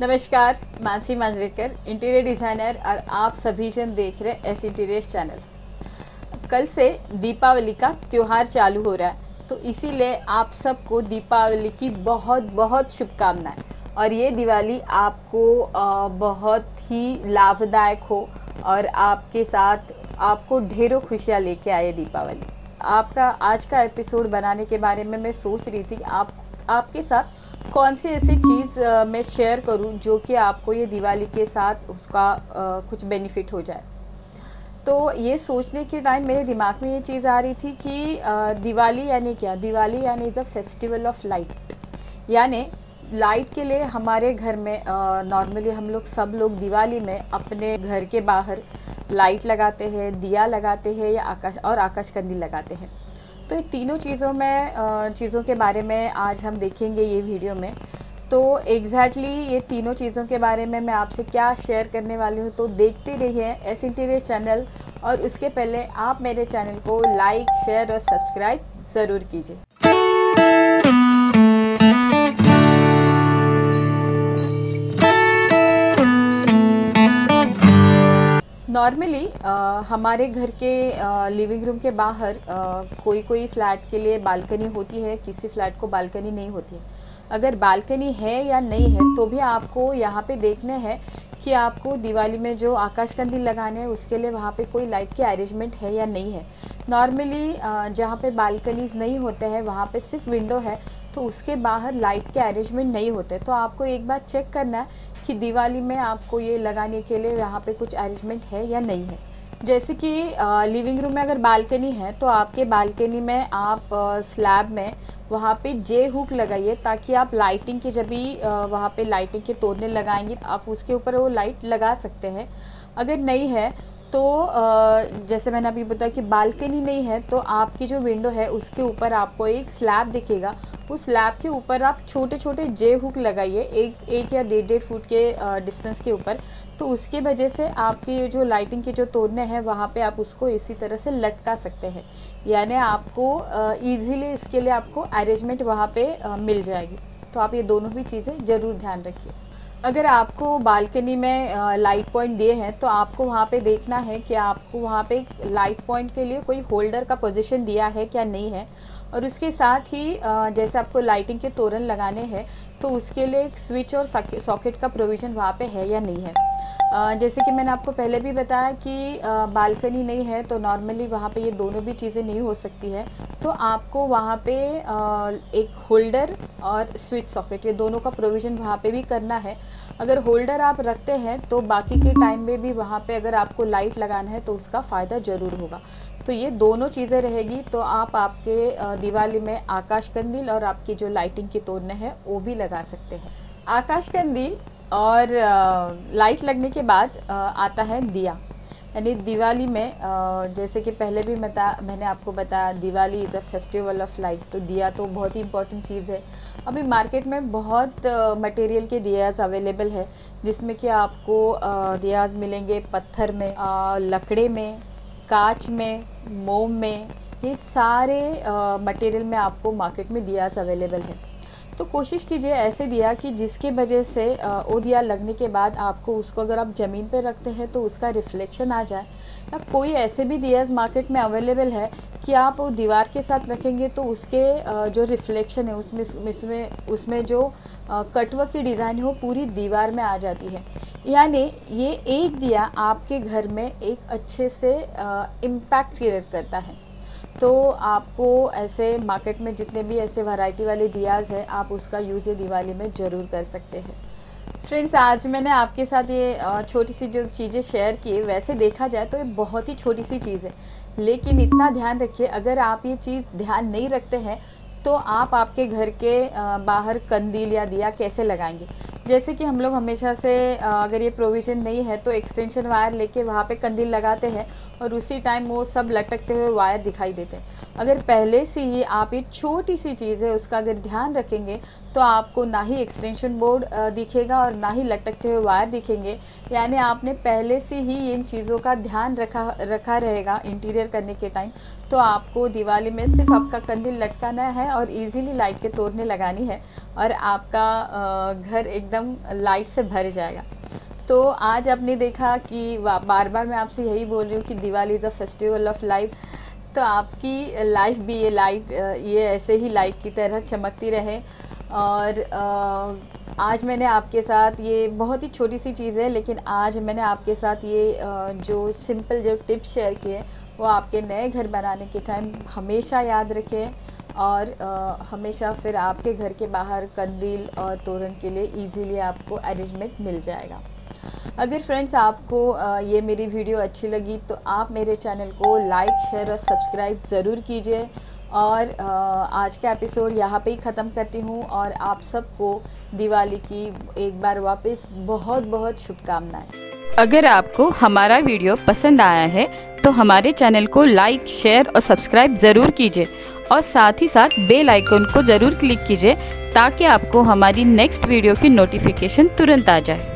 नमस्कार, Mansi Manjrekar interior designer और आप सभी जन देख रहे हैं एस इंटीरियर चैनल कल से दीपावली का त्यौहार चालू हो रहा है तो इसीलिए आप सबको दीपावली की बहुत बहुत शुभकामनाएँ। और ये दिवाली आपको बहुत ही लाभदायक हो और आपके साथ आपको ढेरों खुशियाँ लेके आए दीपावली। आपका आज का एपिसोड बनाने के बारे में मैं सोच रही थी आप आपके साथ कौन सी ऐसी चीज़ मैं शेयर करूँ जो कि आपको ये दिवाली के साथ उसका कुछ बेनिफिट हो जाए? तो ये सोचने के टाइम मेरे दिमाग में ये चीज़ आ रही थी कि दिवाली यानी क्या? दिवाली यानी is a festival of light यानी लाइट के लिए हमारे घर में नॉर्मली हम लोग सब लोग दिवाली में अपने घर के बाहर लाइट लगाते हैं, दिया लगाते हैं या आकाश, और आकाश कंदी लगाते हैं। तो ये तीनों चीज़ों में चीज़ों के बारे में आज हम देखेंगे ये वीडियो में। तो एग्जैक्टली exactly ये तीनों चीज़ों के बारे में मैं आपसे क्या शेयर करने वाली हूँ तो देखते रहिए एस इंटीरियर चैनल और उसके पहले आप मेरे चैनल को लाइक शेयर और सब्सक्राइब ज़रूर कीजिए। नॉर्मली हमारे घर के लिविंग रूम के बाहर आ, कोई कोई फ्लैट के लिए बालकनी होती है किसी फ्लैट को बालकनी नहीं होती अगर बालकनी है या नहीं है तो भी आपको यहाँ पे देखना है कि आपको दिवाली में जो आकाश कंदील लगाने हैं, उसके लिए वहाँ पे कोई लाइट के अरेंजमेंट है या नहीं है। नॉर्मली जहाँ पे बालकनीज नहीं होते हैं, वहाँ पे सिर्फ़ विंडो है तो उसके बाहर लाइट के अरेंजमेंट नहीं होते। तो आपको एक बार चेक करना है कि दिवाली में आपको ये लगाने के लिए वहाँ पे कुछ अरेंजमेंट है या नहीं है। जैसे कि लिविंग रूम में अगर बालकनी है तो आपके बालकनी में आप स्लैब में वहाँ पे जे हुक लगाइए ताकि आप लाइटिंग के जब भी वहाँ पे लाइटिंग के तोड़ने लगाएँगे, आप उसके ऊपर वो लाइट लगा सकते हैं। अगर नहीं है तो जैसे मैंने अभी बताया कि बालकनी नहीं है तो आपकी जो विंडो है, उसके ऊपर आपको एक स्लैब दिखेगा। उस स्लैब के ऊपर आप छोटे छोटे जे हुक लगाइए, एक एक या डेढ़ डेढ़ फुट के डिस्टेंस के ऊपर। तो उसके वजह से आपकी जो लाइटिंग के जो तोड़ने हैं, वहाँ पे आप उसको इसी तरह से लटका सकते हैं। यानी आपको ईजीली इसके लिए आपको अरेंजमेंट वहाँ पर मिल जाएगी। तो आप ये दोनों भी चीज़ें ज़रूर ध्यान रखिए। अगर आपको बालकनी में लाइट पॉइंट दिए हैं तो आपको वहाँ पे देखना है कि आपको वहाँ पे लाइट पॉइंट के लिए कोई होल्डर का पोजीशन दिया है क्या नहीं है। और उसके साथ ही जैसे आपको लाइटिंग के तोरण लगाने हैं तो उसके लिए एक स्विच और सॉकेट का प्रोविज़न वहाँ पे है या नहीं है? जैसे कि मैंने आपको पहले भी बताया कि बालकनी नहीं है तो नॉर्मली वहाँ पे ये दोनों भी चीज़ें नहीं हो सकती है। तो आपको वहाँ पे एक होल्डर और स्विच सॉकेट ये दोनों का प्रोविज़न वहाँ पे भी करना है। अगर होल्डर आप रखते हैं तो बाकी के टाइम में भी वहाँ पे अगर आपको लाइट लगाना है तो उसका फ़ायदा ज़रूर होगा। तो ये दोनों चीज़ें रहेगी तो आप आपके दिवाली में आकाश कंदील और आपकी जो लाइटिंग की तोड़ने हैं, वो भी लगा सकते हैं। आकाश कंदील और लाइट लगने के बाद आता है दिया। यानी दिवाली में जैसे कि पहले भी बता, मैंने आपको बताया, Diwali is a festival of light तो दिया तो बहुत ही इंपॉर्टेंट चीज़ है। अभी मार्केट में बहुत मटेरियल के दियाज अवेलेबल है, जिसमें कि आपको दियाज मिलेंगे पत्थर में लकड़े में, कांच में, मोम में ये सारे मटेरियल में आपको मार्केट में दियाज अवेलेबल है। तो कोशिश कीजिए ऐसे दिया कि जिसके वजह से वो दिया लगने के बाद आपको उसको अगर आप ज़मीन पर रखते हैं तो उसका रिफ्लेक्शन आ जाए। या कोई ऐसे भी दिया मार्केट में अवेलेबल है कि आप वो दीवार के साथ रखेंगे तो उसके जो रिफ्लेक्शन है उसमें उसमें उसमें जो कटवर्क की डिज़ाइन है वो पूरी दीवार में आ जाती है। यानी ये एक दिया आपके घर में एक अच्छे से इम्पैक्ट क्रिएट करता है। तो आपको ऐसे मार्केट में जितने भी ऐसे वैरायटी वाले दियाज है, आप उसका यूज़ ये दिवाली में ज़रूर कर सकते हैं। फ्रेंड्स आज मैंने आपके साथ ये छोटी सी जो चीज़ें शेयर की, वैसे देखा जाए तो ये बहुत ही छोटी सी चीज़ है। लेकिन इतना ध्यान रखिए, अगर आप ये चीज़ ध्यान नहीं रखते हैं तो आप आपके घर के बाहर कंदील या दिया कैसे लगाएँगे? जैसे कि हम लोग हमेशा से अगर ये प्रोविज़न नहीं है तो एक्सटेंशन वायर लेके वहाँ पे कंदील लगाते हैं और उसी टाइम वो सब लटकते हुए वायर दिखाई देते हैं। अगर पहले से ही आप ये छोटी सी चीज़ है, उसका अगर ध्यान रखेंगे तो आपको ना ही एक्सटेंशन बोर्ड दिखेगा और ना ही लटकते हुए वायर दिखेंगे। यानी आपने पहले से ही इन चीज़ों का ध्यान रखा रखा रहेगा इंटीरियर करने के टाइम तो आपको दिवाली में सिर्फ़ आपका कंदिल लटकाना है और इजीली लाइट के तोड़ने लगानी है और आपका घर एकदम लाइट से भर जाएगा। तो आज आपने देखा कि बार बार मैं आपसे यही बोल रही हूँ कि Diwali is a festival of life तो आपकी लाइफ भी ये लाइट ये ऐसे ही लाइट की तरह चमकती रहे। और आज मैंने आपके साथ ये बहुत ही छोटी सी चीज़ है, लेकिन आज मैंने आपके साथ ये जो सिंपल जो टिप्स शेयर किए वो आपके नए घर बनाने के टाइम हमेशा याद रखें और आ, हमेशा फिर आपके घर के बाहर कंदील और तोरण के लिए इजीली आपको अरेंजमेंट मिल जाएगा। अगर फ्रेंड्स आपको ये मेरी वीडियो अच्छी लगी तो आप मेरे चैनल को लाइक शेयर और सब्सक्राइब ज़रूर कीजिए और आज का एपिसोड यहाँ पे ही ख़त्म करती हूँ और आप सबको दिवाली की एक बार वापस बहुत बहुत शुभकामनाएँ। अगर आपको हमारा वीडियो पसंद आया है तो हमारे चैनल को लाइक, शेयर और सब्सक्राइब ज़रूर कीजिए और साथ ही साथ बेल आइकन को ज़रूर क्लिक कीजिए ताकि आपको हमारी नेक्स्ट वीडियो की नोटिफिकेशन तुरंत आ जाए।